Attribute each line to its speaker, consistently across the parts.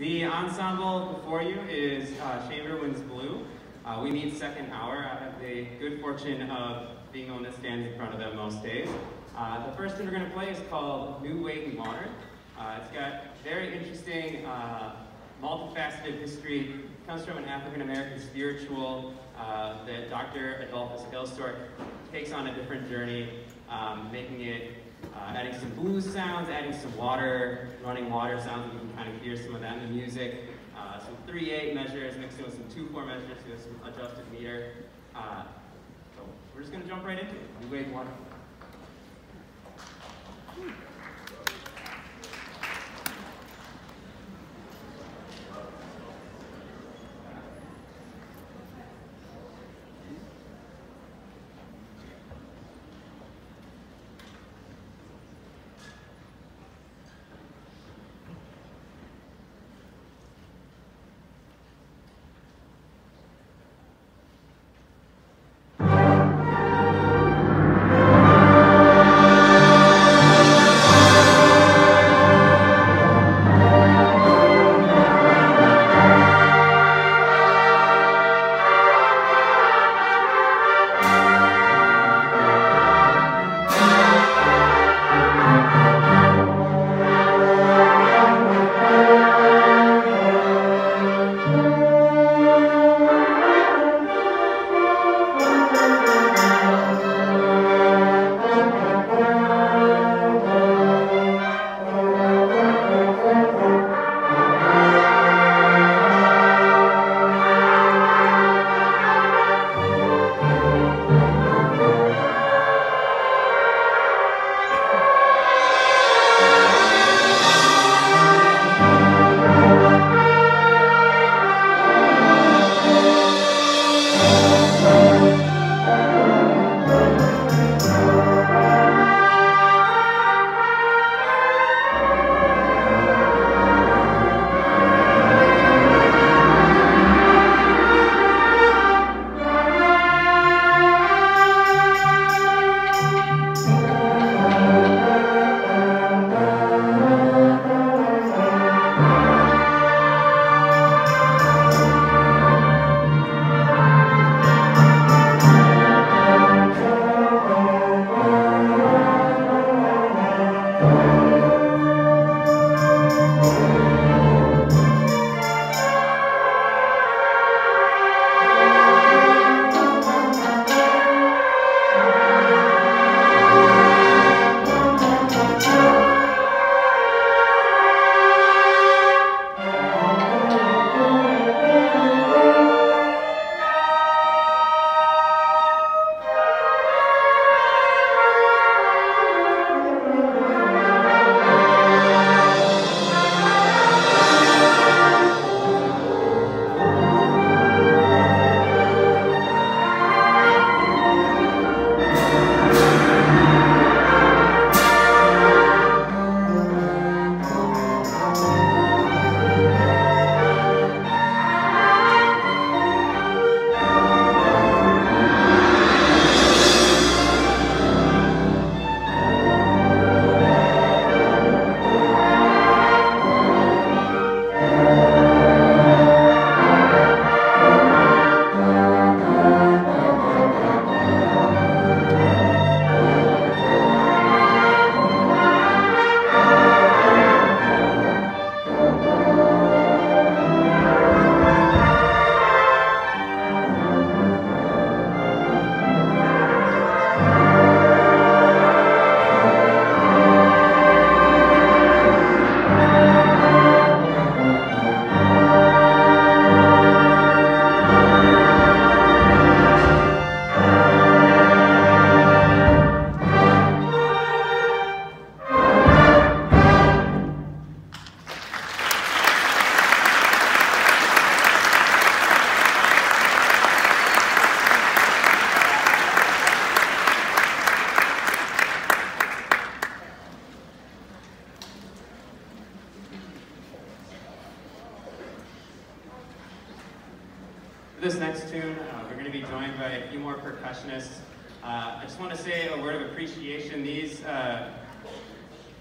Speaker 1: The ensemble before you is uh, Chamber Winds Blue. Uh, we meet second hour. I have the good fortune of being able to stand in front of them most days. Uh, the first thing we're going to play is called New Weight in Water. Uh, it's got very interesting, uh, multifaceted history. It comes from an African American spiritual uh, that Dr. Adolphus Hailstork takes on a different journey, um, making it uh, adding some blues sounds, adding some water, running water sounds, you can kind of hear some of that in the music. Uh, some 3-8 measures mixed in with some 2-4 measures with some adjusted meter. Uh, so we're just going to jump right into it. New Wave Water. Percussionists. Uh, I just want to say a word of appreciation. These, uh,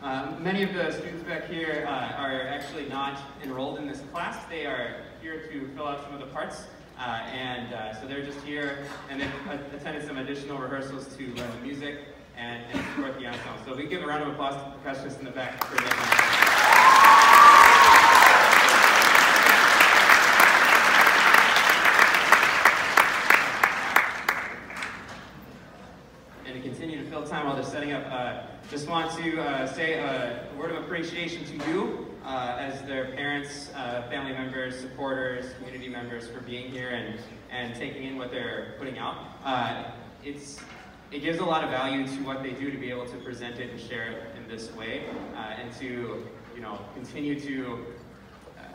Speaker 1: Um, many of the students back here uh, are actually not enrolled in this class. They are here to fill out some of the parts. Uh, and uh, so they're just here and they've attended some additional rehearsals to learn the music and, and support the ensemble. So we give a round of applause to the percussionists in the back for making and to continue to fill time while they're setting up, uh, just want to uh, say a word of appreciation to you uh, as their parents, uh, family members, supporters, community members for being here and, and taking in what they're putting out. Uh, it's, it gives a lot of value to what they do to be able to present it and share it in this way uh, and to you know, continue to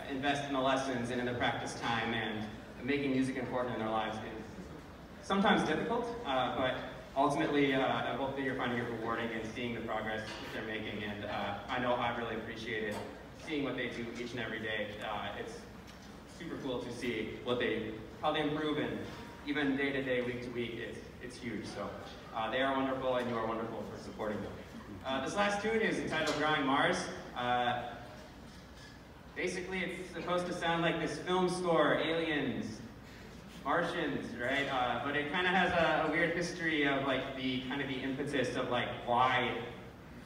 Speaker 1: invest in the lessons and in the practice time and making music important in their lives is sometimes difficult, but ultimately, uh, I hope that you're finding it rewarding and seeing the progress that they're making. And uh, I know I really appreciate it, seeing what they do each and every day. Uh, it's super cool to see what they, how they improve, and even day to day, week to week, it's it's huge. So uh, they are wonderful, and you are wonderful for supporting them. Uh, this last tune is entitled "Drawing Mars." Uh, basically, it's supposed to sound like this film score, Aliens, Martians, right? Uh, but it kind of has a, a, weird history of like the kind of the impetus of like why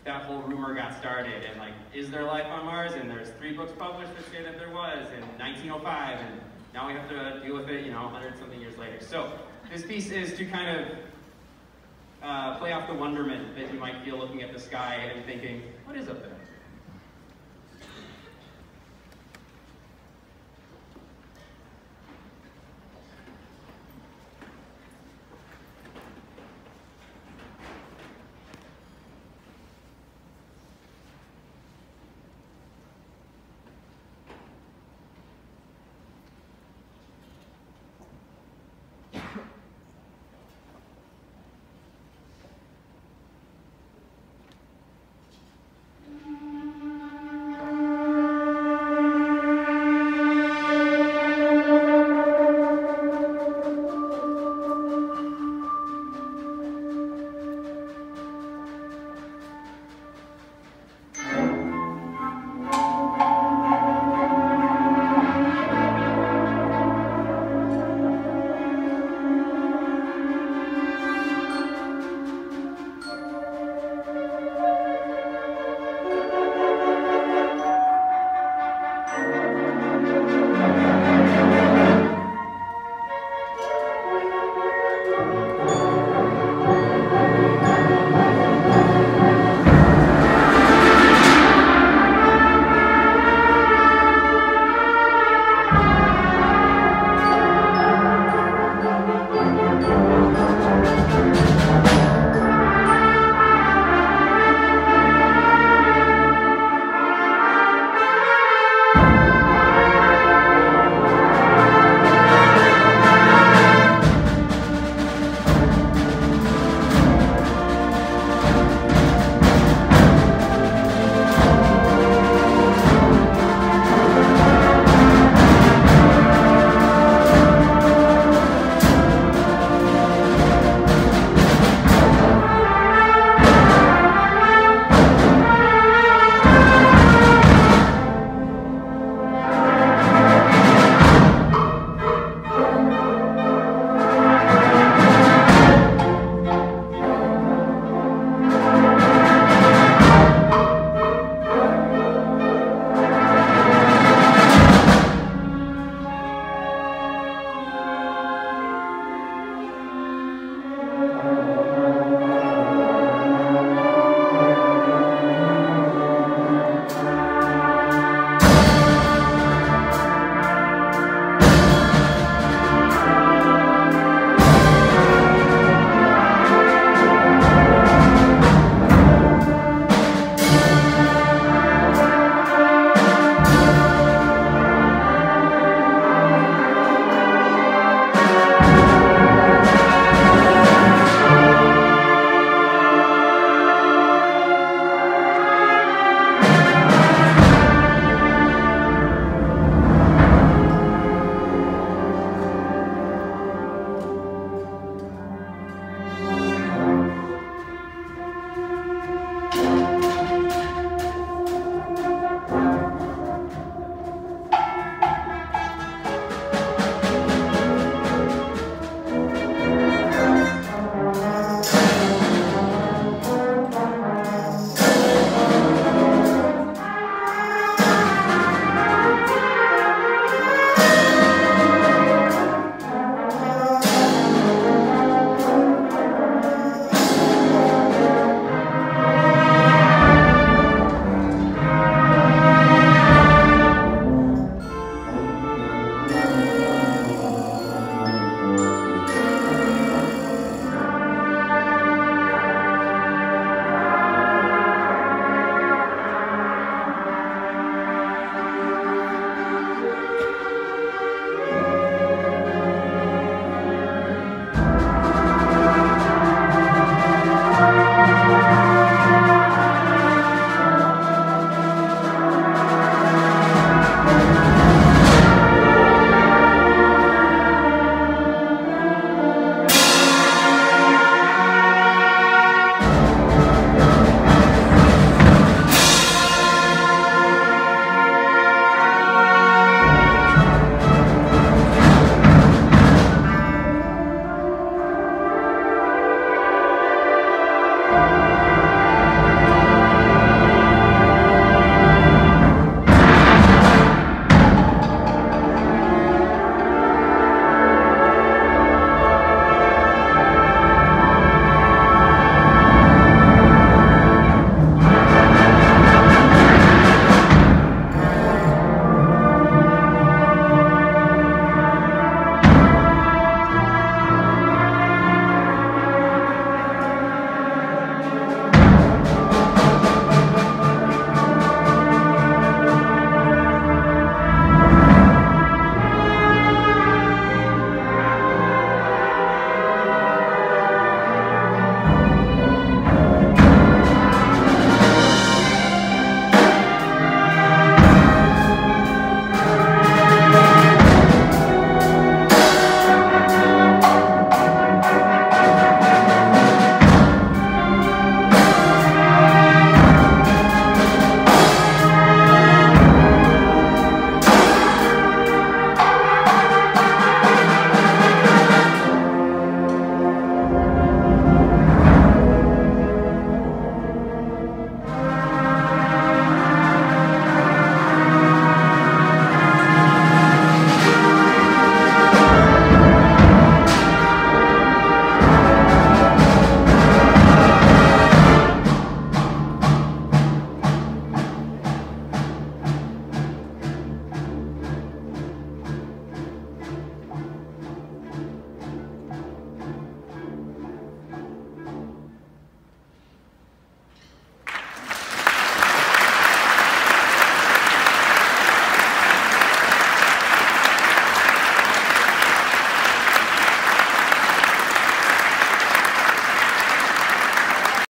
Speaker 1: that whole rumor got started and like is there life on Mars? And there's three books published that say that there was in 1905, and now we have to deal with it, you know, 100 something years later. So this piece is to kind of uh, play off the wonderment that you might feel looking at the sky and thinking, what is up there?